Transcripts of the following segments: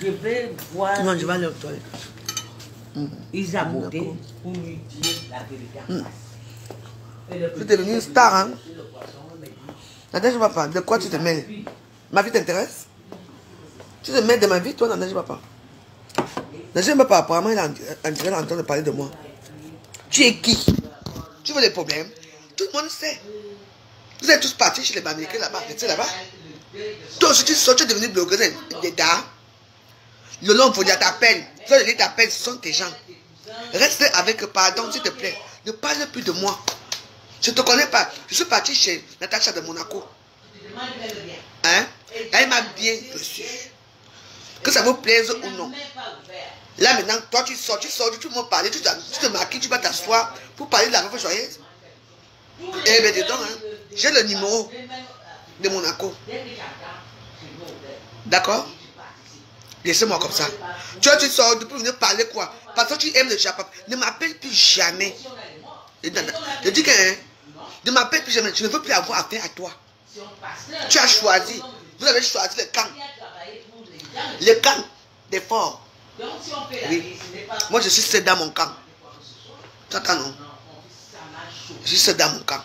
Je vais voir Non, je vais aller aux toilettes. Isa Beauté pour lui dire la vérité en face. Et le Tu es devenue une star, hein. Nadège Papa, de quoi tu te mêles Ma vie t'intéresse? Tu te mêles de ma vie, toi, Nadège Papa? Nadège Papa, apparemment, il est en, en train en train de parler de moi. Tu es qui? Tu veux des problèmes? Tout le monde sait. Vous êtes tous partis chez les Américains là-bas, tu sais là-bas. Toi aussi, tu sors, tu es devenu blogueuse d'État. Le long faut dire t'appelle. Toi, je dis t'appelle, ce sont tes gens. Reste avec pardon, s'il te plaît. Ne parle plus de moi. Je ne te connais pas. Je suis parti chez Natacha de Monaco. Hein? Elle m'a bien reçu. Que ça vous plaise ou non. Là maintenant, toi tu sors, tu sors, tu me parler, tu, te- maquilles, tu vas t'asseoir pour parler de la meuf joyeuse. Eh bien, donc, hein, j'ai le numéro de Monaco. D'accord? Laissez-moi comme ça. Tu vois, tu sors pour venir parler quoi? Parce que tu aimes le Japon. Ne m'appelle plus jamais. Je dis que hein, ne m'appelle plus jamais. Je ne veux plus avoir affaire à toi. Tu as choisi. Vous avez choisi le camp. Le camp des forts. Oui. Moi, je suis seul dans mon camp. Tu non? Je suis dans mon camp.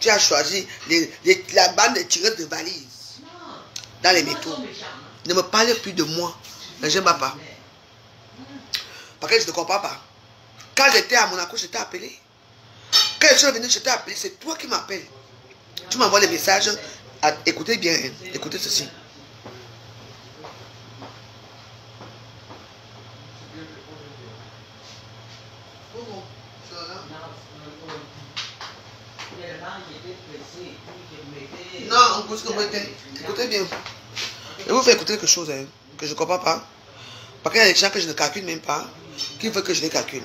Tu as choisi la bande de tireurs de valises dans les métros. Ne me parle plus de moi. Ne j'aime pas. Parce que je ne comprends pas. Quand j'étais à Monaco, je t'ai appelé. Quand je suis venu, je t'ai appelé. C'est toi qui m'appelles. Tu m'envoies les messages. Écoutez bien. hein. Écoutez ceci. Non, on vous écoutez, écoutez bien. Je vous fais écouter quelque chose hein, que je ne comprends pas. Parce qu'il y a des gens que je ne calcule même pas, qui veulent que je les calcule.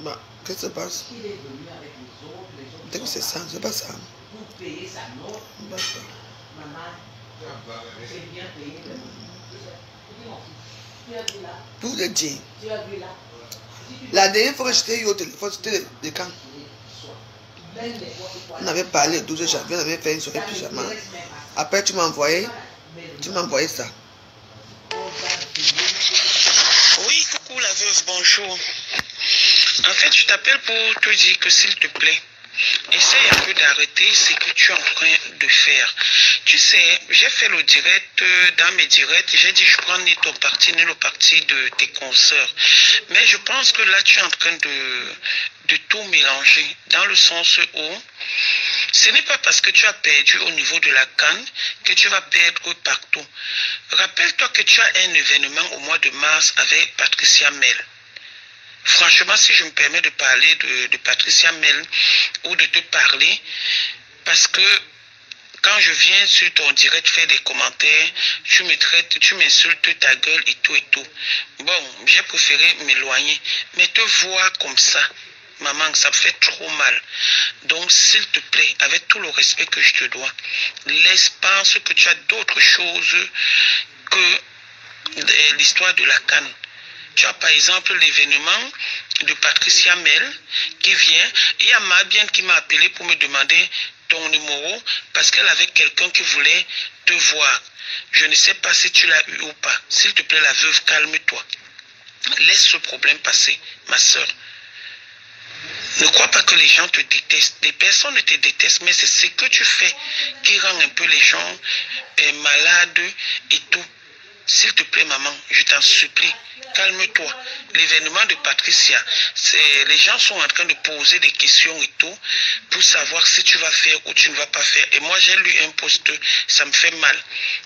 Vais faire. Bah, qu'est-ce qui se passe? Peut-être que c'est ça, c'est pas ça. Là, Pour le dire. La dernière fois que j'étais au téléphone, c'était tu vois, On avait parlé le 12 janvier, on avait fait une soirée pyjama. Après, tu m'as envoyé, tu m'as envoyé ça. Oui, coucou la veuve, bonjour. En fait, je t'appelle pour te dire que s'il te plaît, essaye un peu d'arrêter ce que tu es en train de faire. Tu sais, j'ai fait le direct, euh, dans mes directs, j'ai dit je prends ni ton parti ni le parti de tes consoeurs. Mais je pense que là, tu es en train de, de tout mélanger, dans le sens où ce n'est pas parce que tu as perdu au niveau de la canne que tu vas perdre partout. Rappelle-toi que tu as un événement au mois de mars avec Patricia Mel. Franchement, si je me permets de parler de, Patricia Mel ou de te parler, parce que quand je viens sur ton direct faire des commentaires, tu me traites, tu m'insultes ta gueule et tout et tout. Bon, j'ai préféré m'éloigner. Mais te voir comme ça, maman, ça me fait trop mal. Donc, s'il te plaît, avec tout le respect que je te dois, laisse penser que tu as d'autres choses que euh, l'histoire de la canne. Tu as par exemple l'événement de Patricia Mel qui vient. Et il y a Mabienne qui m'a appelé pour me demander ton numéro parce qu'elle avait quelqu'un qui voulait te voir. Je ne sais pas si tu l'as eu ou pas. S'il te plaît, la veuve, calme-toi. Laisse ce problème passer, ma soeur. Ne crois pas que les gens te détestent. Les personnes ne te détestent, mais c'est ce que tu fais qui rend un peu les gens euh, malades et tout. S'il te plaît, maman, je t'en supplie, calme-toi. L'événement de Patricia, les gens sont en train de poser des questions et tout pour savoir si tu vas faire ou tu ne vas pas faire. Et moi, j'ai lu un post, ça me fait mal.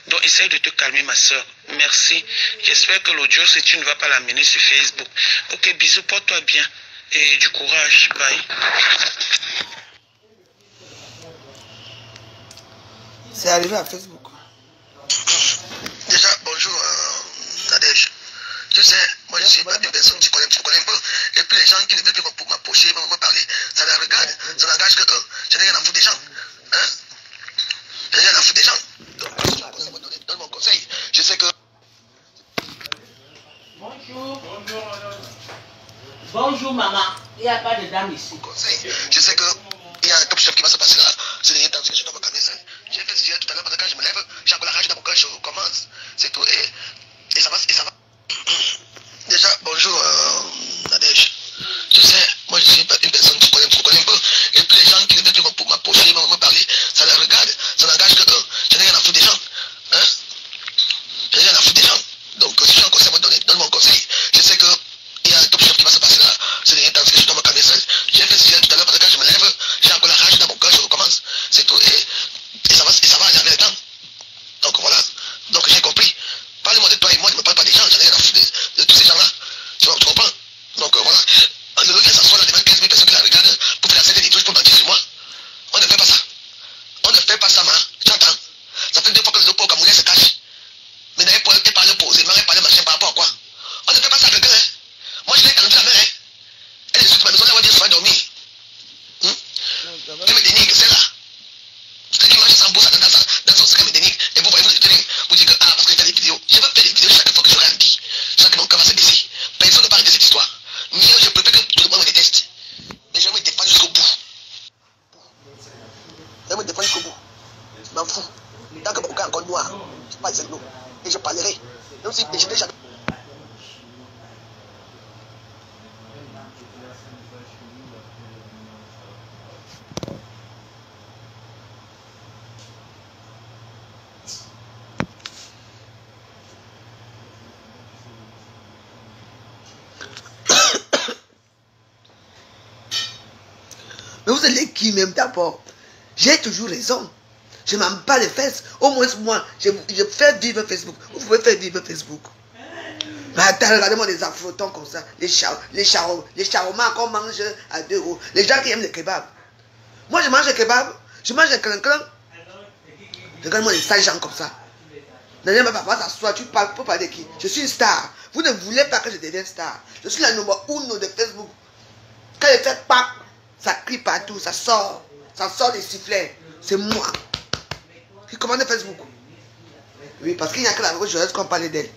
Donc, essaye de te calmer, ma soeur. Merci. J'espère que l'audio, si tu ne vas pas l'amener sur Facebook. Ok, bisous, porte-toi bien. Et du courage. Bye. C'est arrivé à Facebook bonjour euh, Nadège. Tu sais, moi je suis pas une personne, tu connais, tu connais un peu. Et puis les gens qui ne veulent plus m'approcher, me parler, ça les regarde, ça n'engage que eux. Je n'ai rien à foutre des gens. Hein? Je n'ai rien à foutre des gens. Donc, ça me donne, mon conseil. Je sais que. Bonjour. Bonjour. Bonjour, maman. Il n'y a pas de dame ici. Conseil. Je sais que il y a un top chef qui va se passer là. C'est des que je vous êtes qui même d'abord? J'ai toujours raison. Je ne m'aime pas les fesses. Au moins moi, je, fais vivre Facebook. Vous pouvez faire vivre Facebook. Mais attends, regardez-moi les affrontants comme ça. Les char les char les charomans qu'on mange à 2 euros. Les gens qui aiment les kebabs. Moi, je mange les kebabs. Je mange les clan Regarde-moi les sales gens comme ça. Je suis une star. Vous ne voulez pas que je devienne star. Je suis la numéro 1 de Facebook. Quand je fais pas, ça crie partout, ça sort. Ça sort des sifflets. C'est moi qui commande Facebook. Oui, parce qu'il n'y a que la joyeuse qu'on parle d'elle.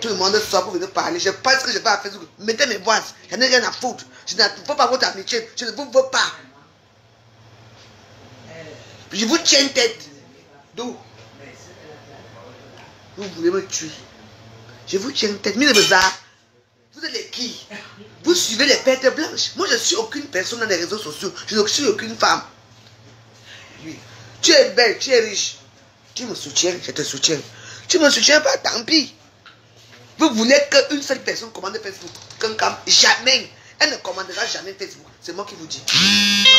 Tout le monde sort pour venir parler. Je pense que je vais à Facebook. Mettez mes voix. Je n'ai rien à foutre. Je ne veux pas votre amitié. Je ne vous veux pas. Je vous tiens tête. D'où? Vous voulez me tuer. Je vous tiens tête. Mille bizarre. Vous êtes les qui? Vous suivez les pertes blanches. Moi, je suis aucune personne dans les réseaux sociaux. Je ne suis aucune femme. Tu es belle, tu es riche. Tu me soutiens, je te soutiens. Tu me soutiens pas, tant pis. Vous voulez qu'une seule personne commande Facebook. Cam, jamais. Elle ne commandera jamais Facebook. C'est moi qui vous dis. Non,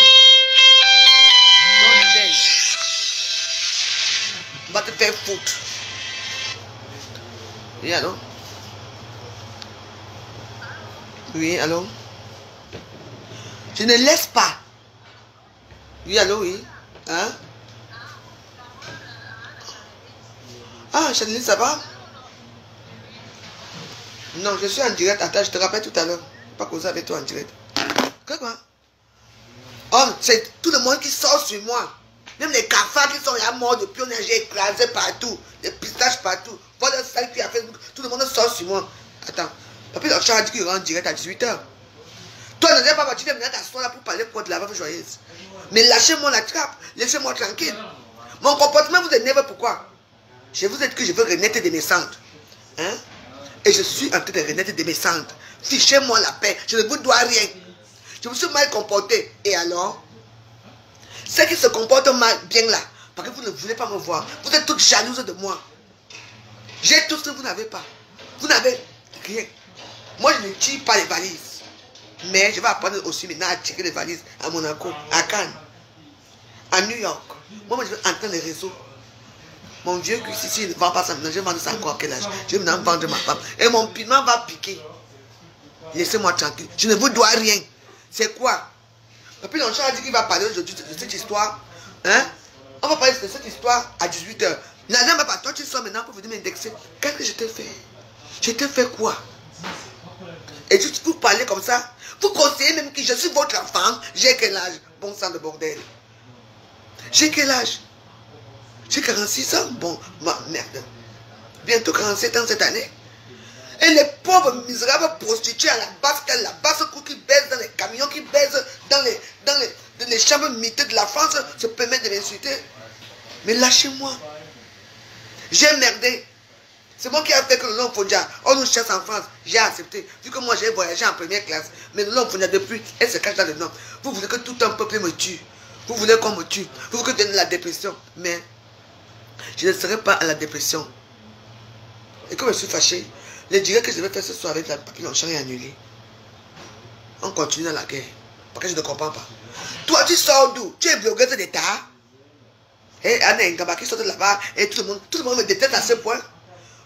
non, Va te faire foutre. Oui, allô? Je ne laisse pas. Oui, allô, oui. Hein? Ah, Chanel, ça va? Non, je suis en direct. Attends, je te rappelle tout à l'heure. Pas causer avec toi en direct. Quoi? Oh, c'est tout le monde qui sort sur moi. Même les cafards qui sont là morts depuis, on j'ai écrasé partout. Les pistaches partout. Voilà ça qui a fait. Tout le monde sort sur moi. Attends. Papy le a dit qu'il en direct à 18h. Toi, ne pas partir maintenant t'asseoir là pour parler contre la veuve joyeuse. Mais lâchez-moi la trappe. Laissez-moi tranquille. Mon comportement vous énerve pourquoi? Je vous ai dit que je veux renaître de mes. Hein? Et je suis en train de renaître de mes. Fichez-moi la paix. Je ne vous dois rien. Je me suis mal comporté. Et alors? Ceux qui se comportent mal, bien là, parce que vous ne voulez pas me voir. Vous êtes toutes jalouses de moi. J'ai tout ce que vous n'avez pas. Vous n'avez rien. Moi, je ne tire pas les valises. Mais je vais apprendre aussi maintenant à tirer les valises à Monaco, à Cannes, à New York. Moi, je vais entrer les réseaux. Mon cuisse ici, il ne vend pas ça maintenant. Je vais vendre ça encore à quel âge? Je vais maintenant vendre ma femme. Et mon piment va piquer. Laissez-moi tranquille. Je ne vous dois rien. C'est quoi? Depuis longtemps, a dit qu'il va parler aujourd'hui de cette histoire. Hein? On va parler de cette histoire à 18h. La dame pas, toi tu sors maintenant pour venir m'indexer. Qu'est-ce que je t'ai fait? Je t'ai fait quoi? Et tu vous parler comme ça Vous conseillez même que je suis votre enfant. J'ai quel âge? Bon sang de bordel. J'ai quel âge? J'ai 46 ans. Bon, ma merde. Bientôt 47 ans cette année. Et les pauvres misérables prostituées à la basse, la basse qui baissent dans les camions, qui baissent dans les, dans les, dans les chambres mitées de la France, se permettent de m'insulter. Mais lâchez-moi. J'ai merdé. C'est moi qui a fait que le long Fondia, on nous chasse en France. J'ai accepté. Vu que moi j'ai voyagé en première classe. Mais le long Fondia, depuis, elle se cache dans le nom. Vous voulez que tout un peuple me tue. Vous voulez qu'on me tue. Vous voulez que je donne la dépression. Mais je ne serai pas à la dépression. Et comme je suis fâché, le direct que je vais faire ce soir avec la papille Longchamp est annulé. On continue dans la guerre. Parce que je ne comprends pas. Toi, tu sors d'où? Tu es blogueuse d'État Et Anna Ngaba qui sort de là-bas et tout le monde, tout le monde me déteste à ce point.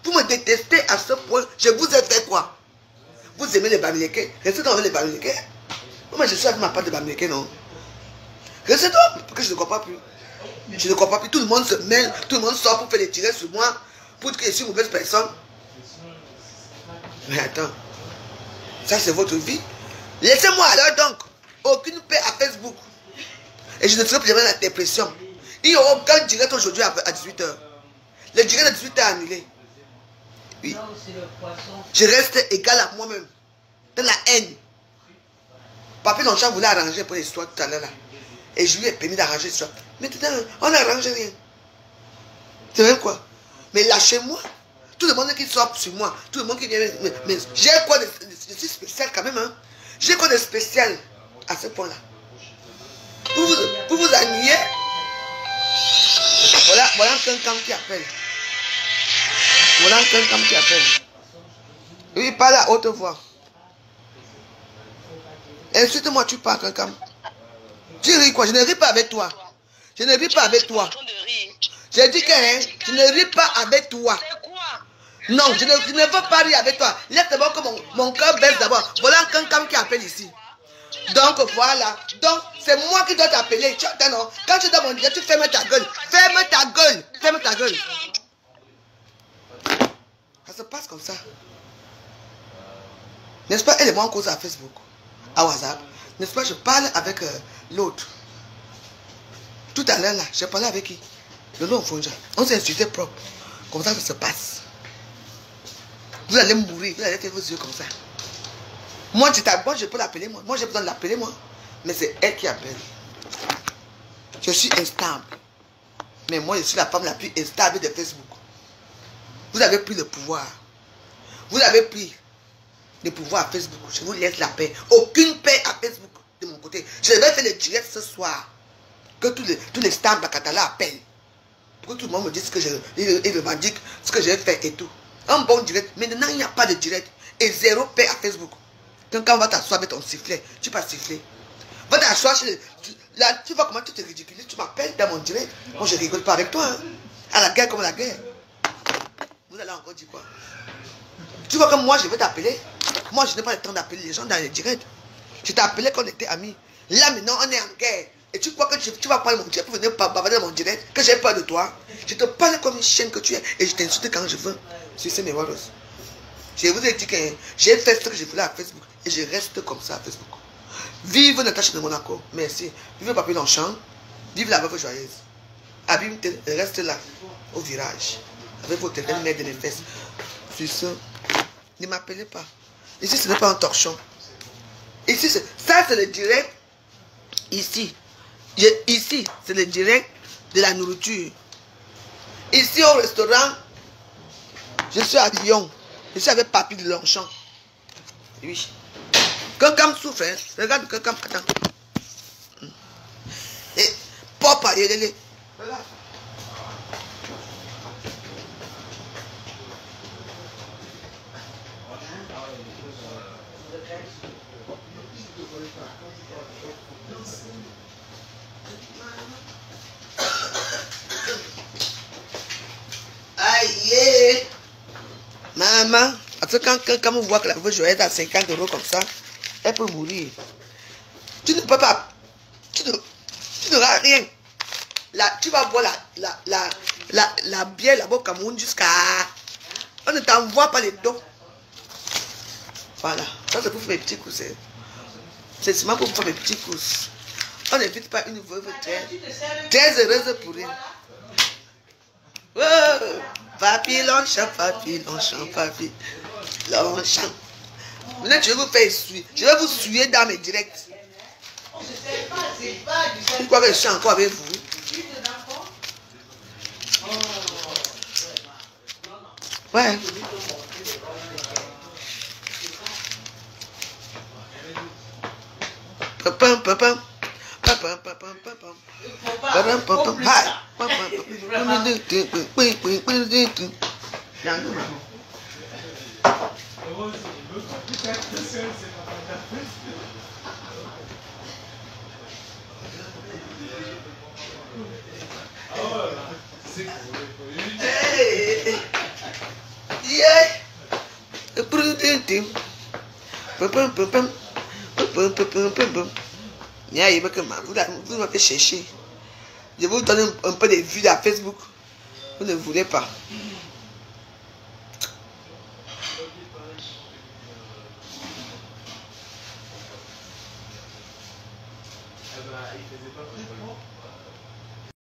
Vous me détestez à ce point. Je vous ai fait quoi? Vous aimez les Bamileke Restez dans les Bamileke. Moi, je suis avec ma part de Bamileke, non? Restez donc, parce que je ne comprends plus. Je ne comprends plus. Tout le monde se mêle, tout le monde sort pour faire des tirets sur moi, pour dire que je suis une mauvaise personne. Mais attends, ça c'est votre vie. Laissez-moi alors donc. Aucune paix à Facebook. Et je ne serai plus jamais dans la dépression. Il n'y aura aucun direct aujourd'hui à 18h. Le direct de 18h est annulé. Oui. Je reste égal à moi-même. Dans la haine. Papi Longchamp voulait arranger pour l'histoire tout à l'heure là. Et je lui ai permis d'arranger l'histoire. Mais tout à l'heure, on n'arrange rien. C'est vrai quoi? Mais lâchez-moi. Tout le monde qui sort sur moi, tout le monde qui vient. Mais, j'ai quoi de. Je suis spécial quand même, hein. J'ai quoi de spécial à ce point-là Vous vous, vous, Voilà, voilà quelqu'un qui appelle. Voilà quelqu'un qui appelle. Oui, parle à haute voix. Insulte-moi, tu parles quelqu'un. Tu ris quoi? Je ne ris pas avec toi. Je ne ris pas avec toi. J'ai dit que hein, je ne ris pas avec toi. Non, je ne, ne veux pas rire avec toi. Laisse d'abord que mon, cœur baisse d'abord. Voilà quelqu'un qui appelle ici. Donc voilà. Donc c'est moi qui dois t'appeler. Quand tu dans mon direct, tu fermes ta gueule. Ferme ta gueule. Ferme ta gueule. Ça se passe comme ça. N'est-ce pas? Elle et moi en cause à Facebook, à WhatsApp. N'est-ce pas? Je parle avec euh, l'autre. Tout à l'heure là, j'ai parlé avec qui? Le nom Fonja. On s'est insulté propre. Comme ça, ça se passe. Vous allez mourir, vous allez faire vos yeux comme ça. Moi, moi je peux l'appeler, moi. Moi, j'ai besoin de l'appeler, moi. Mais c'est elle qui appelle. Je suis instable. Mais moi, je suis la femme la plus instable de Facebook. Vous avez pris le pouvoir. Vous avez pris le pouvoir à Facebook. Je vous laisse la paix. Aucune paix à Facebook de mon côté. Je vais faire le direct ce soir. Que tous les, tous les stars Bakatala appellent. Pour que tout le monde me dise ce que je. Revendique ce que j'ai fait et tout. Un bon direct. Maintenant, il n'y a pas de direct. Et zéro paix à Facebook. Quand on va t'asseoir avec ton sifflet, tu pas siffler. Va t'asseoir chez Là, tu vois comment tu te ridiculises. Tu m'appelles dans mon direct. Moi, je rigole pas avec toi. Hein. À la guerre comme la guerre. Vous encore dire quoi? Tu vois que moi, je vais t'appeler. Moi, je n'ai pas le temps d'appeler les gens dans les directs. Je t'ai appelé quand on était amis. Là, maintenant, on est en guerre. Et tu crois que tu, vas prendre mon direct pour venir bavarder mon direct, que j'ai peur de toi? Je te parle comme une chienne que tu es. Et je t'insulte quand je veux. C'est mes words. Je vous ai dit que j'ai fait ce que je voulais à Facebook. Et je reste comme ça à Facebook. Vive Natacha de Monaco. Merci. Vive Papi Longchamp. Vive la veuve joyeuse. Abîme, reste là, au virage. Avec votre mère de les fesses. Sur ce, ne m'appelez pas. Ici, ce n'est pas un torchon. Ici, ça, c'est le direct. Ici. ici, c'est le direct de la nourriture. Ici, au restaurant, je suis à Lyon. Je suis avec Papi de Longchamp. Oui. Quelqu'un souffre. Hein? Regarde quelqu'un. Attends. Et papa, il est Regarde. Aïe Maman, parce que quand quelqu'un me voit que la veuve joyeuse à 50 euros comme ça, elle peut mourir. Tu ne peux pas. Tu n'auras rien. Là, tu vas voir la, la, la, la, la bière là-bas au Cameroun jusqu'à. On ne t'envoie pas les dons. Voilà. Ça, c'est pour mes petits coups. C'est seulement pour faire mes petits coups. On n'invite pas une veuve très, très heureuse pour elle. Oh, papi, l'enchant, papi, l'enchant, papi. Longchamp. Maintenant, je vais vous faire suer. Je vais vous suer dans mes directs. Pourquoi je suis encore avec vous Tu Yeah. Vous vous m'avez cherché? Je vous donne un, un peu de vues à Facebook. Vous ne voulez pas.